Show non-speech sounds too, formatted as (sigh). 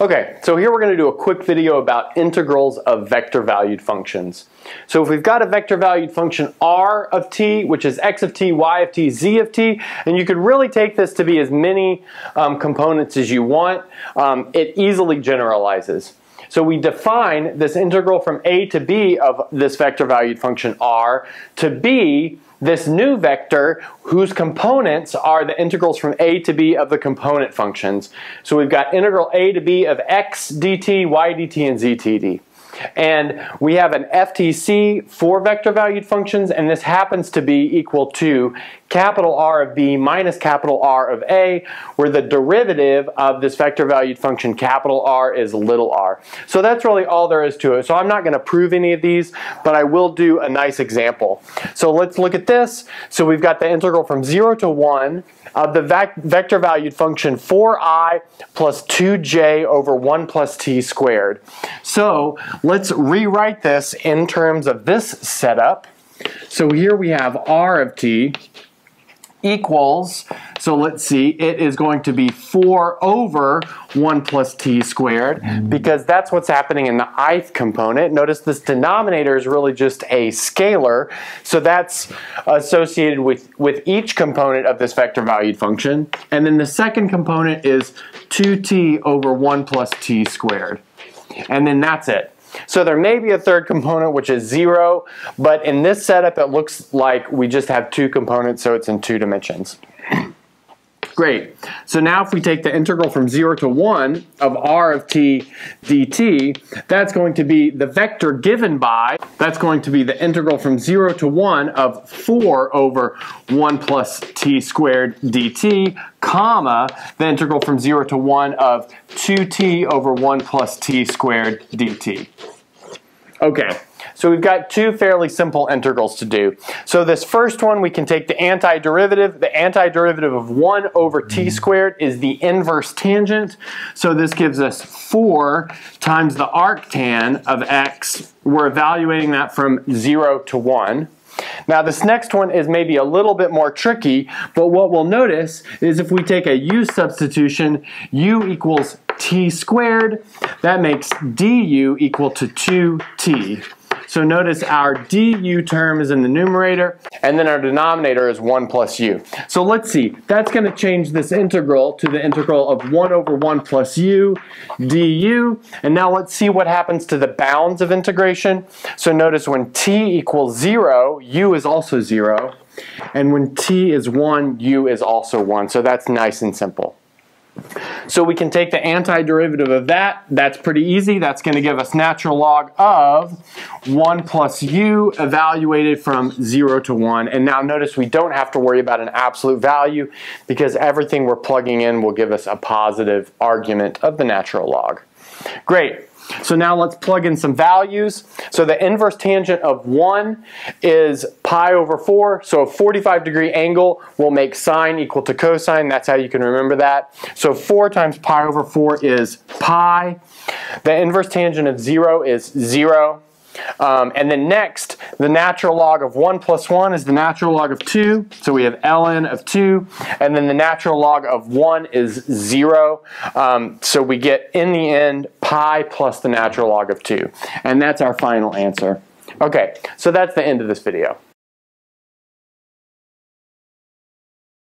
Okay, so here we're going to do a quick video about integrals of vector valued functions. So if we've got a vector valued function r of t, which is x of t, y of t, z of t, and you could really take this to be as many um, components as you want, um, it easily generalizes. So we define this integral from a to b of this vector valued function r to be this new vector whose components are the integrals from a to b of the component functions. So we've got integral a to b of x dt, y dt, and z dt. And we have an FTC for vector valued functions, and this happens to be equal to capital R of B minus capital R of A, where the derivative of this vector valued function capital R is little r. So that's really all there is to it. So I'm not going to prove any of these, but I will do a nice example. So let's look at this. So we've got the integral from 0 to 1 of the vector valued function 4i plus 2j over 1 plus t squared. So let's rewrite this in terms of this setup. So here we have r of t equals, so let's see, it is going to be 4 over 1 plus t squared mm. because that's what's happening in the ith component. Notice this denominator is really just a scalar, so that's associated with, with each component of this vector valued function. And then the second component is 2t over 1 plus t squared. And then that's it. So there may be a third component which is zero, but in this setup it looks like we just have two components so it's in two dimensions. (clears throat) Great. So now if we take the integral from 0 to 1 of r of t dt, that's going to be the vector given by, that's going to be the integral from 0 to 1 of 4 over 1 plus t squared dt, comma, the integral from 0 to 1 of 2t over 1 plus t squared dt. Okay, so we've got two fairly simple integrals to do. So this first one, we can take the antiderivative. The antiderivative of 1 over t mm-hmm. squared is the inverse tangent. So this gives us 4 times the arctan of x. We're evaluating that from 0 to 1. Now this next one is maybe a little bit more tricky, but what we'll notice is if we take a u substitution, u equals t squared, that makes du equal to 2t. So notice our du term is in the numerator, and then our denominator is 1 plus u. So let's see, that's going to change this integral to the integral of 1 over 1 plus u du. And now let's see what happens to the bounds of integration. So notice when t equals 0, u is also 0. And when t is 1, u is also 1. So that's nice and simple. So we can take the antiderivative of that. That's pretty easy. That's going to give us natural log of 1 plus u evaluated from 0 to 1. And now notice we don't have to worry about an absolute value because everything we're plugging in will give us a positive argument of the natural log. Great. So now let's plug in some values. So the inverse tangent of 1 is pi over 4. So a 45 degree angle will make sine equal to cosine. That's how you can remember that. So 4 times pi over 4 is pi. The inverse tangent of 0 is 0. Um, and then next, the natural log of 1 plus 1 is the natural log of 2. So we have ln of 2. And then the natural log of 1 is 0. Um, so we get, in the end, pi plus the natural log of 2. And that's our final answer. Okay, so that's the end of this video.